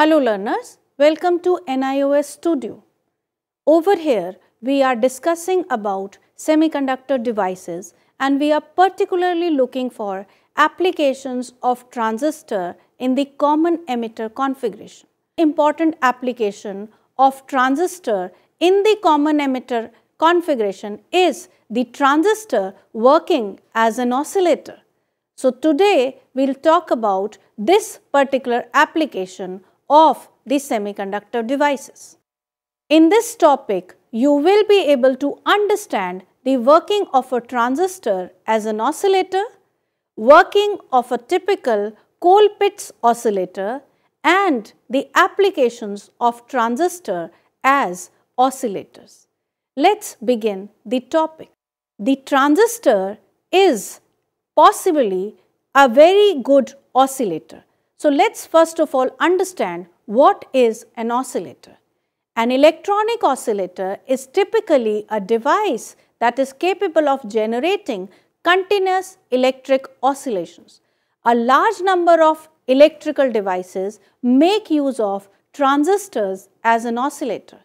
Hello learners, welcome to NIOS Studio. Over here, we are discussing about semiconductor devices and we are particularly looking for applications of transistor in the common emitter configuration. Important application of transistor in the common emitter configuration is the transistor working as an oscillator. So, today we will talk about this particular application of the semiconductor devices. In this topic, you will be able to understand the working of a transistor as an oscillator, working of a typical Colpitts oscillator and the applications of transistor as oscillators. Let's begin the topic. The transistor is possibly a very good oscillator. So, let's first of all understand what is an oscillator. An electronic oscillator is typically a device that is capable of generating continuous electric oscillations. A large number of electrical devices make use of transistors as an oscillator.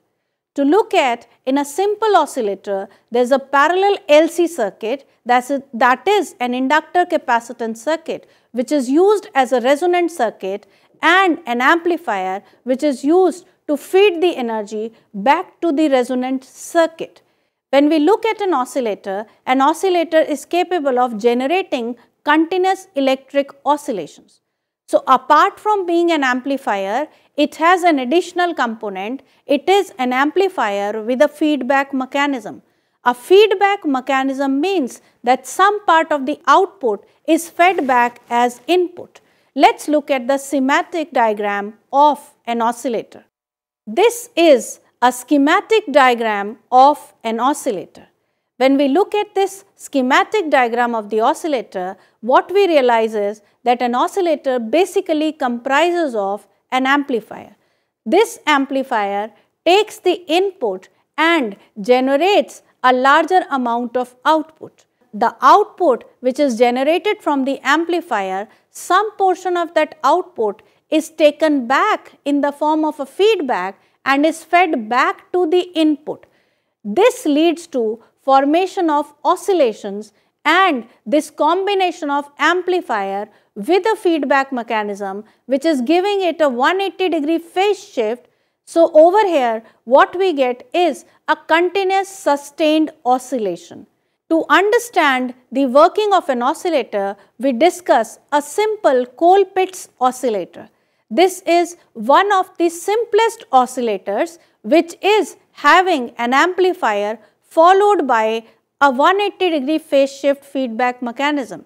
To look at in a simple oscillator, there is a parallel LC circuit that is, that is an inductor capacitance circuit which is used as a resonant circuit and an amplifier which is used to feed the energy back to the resonant circuit. When we look at an oscillator, an oscillator is capable of generating continuous electric oscillations. So, apart from being an amplifier, it has an additional component. It is an amplifier with a feedback mechanism. A feedback mechanism means that some part of the output is fed back as input. Let's look at the schematic diagram of an oscillator. This is a schematic diagram of an oscillator. When we look at this schematic diagram of the oscillator, what we realize is that an oscillator basically comprises of an amplifier. This amplifier takes the input and generates a larger amount of output. The output which is generated from the amplifier, some portion of that output is taken back in the form of a feedback and is fed back to the input. This leads to formation of oscillations and this combination of amplifier with a feedback mechanism which is giving it a 180 degree phase shift. So, over here what we get is a continuous sustained oscillation. To understand the working of an oscillator, we discuss a simple Colpitts oscillator. This is one of the simplest oscillators which is having an amplifier followed by a 180 degree phase shift feedback mechanism.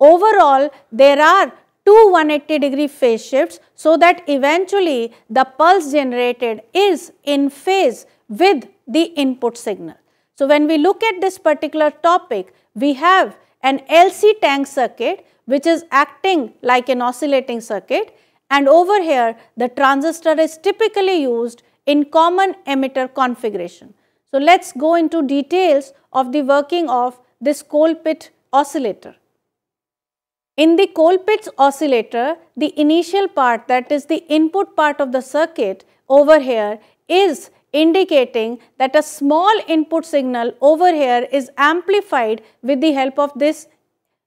Overall, there are two 180 degree phase shifts so that eventually the pulse generated is in phase with the input signal. So, when we look at this particular topic, we have an LC tank circuit which is acting like an oscillating circuit and over here the transistor is typically used in common emitter configuration. So, let us go into details of the working of this Colpitts oscillator. In the Colpitts oscillator, the initial part that is the input part of the circuit over here is indicating that a small input signal over here is amplified with the help of this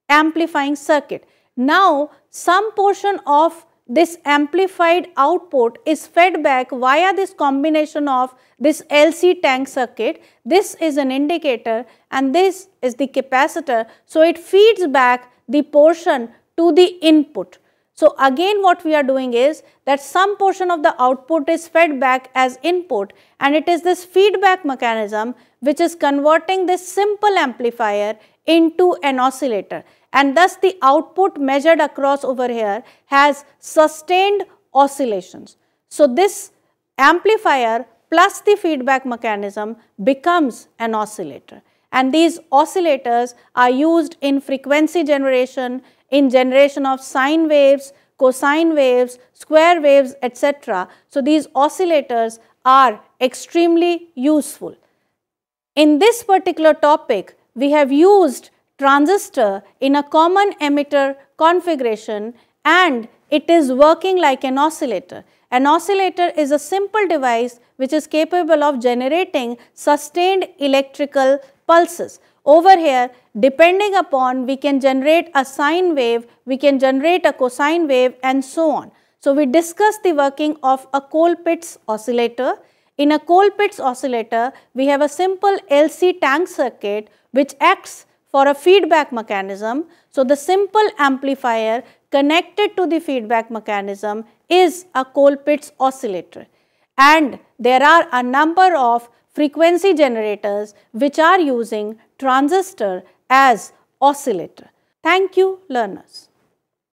amplifying circuit. Now, some portion of this amplified output is fed back via this combination of this LC tank circuit. This is an inductor and this is the capacitor. So, it feeds back the portion to the input. So, again what we are doing is that some portion of the output is fed back as input and it is this feedback mechanism which is converting this simple amplifier into an oscillator and thus the output measured across over here has sustained oscillations. So, this amplifier plus the feedback mechanism becomes an oscillator and these oscillators are used in frequency generation, in generation of sine waves, cosine waves, square waves etc. So, these oscillators are extremely useful. In this particular topic, we have used transistor in a common emitter configuration and it is working like an oscillator. An oscillator is a simple device which is capable of generating sustained electrical pulses. Over here, depending upon we can generate a sine wave, we can generate a cosine wave and so on. So, we discussed the working of a Colpitts oscillator. In a Colpitts oscillator, we have a simple LC tank circuit which acts for a feedback mechanism. So, the simple amplifier connected to the feedback mechanism is a Colpitts oscillator and there are a number of frequency generators which are using transistor as oscillator. Thank you learners.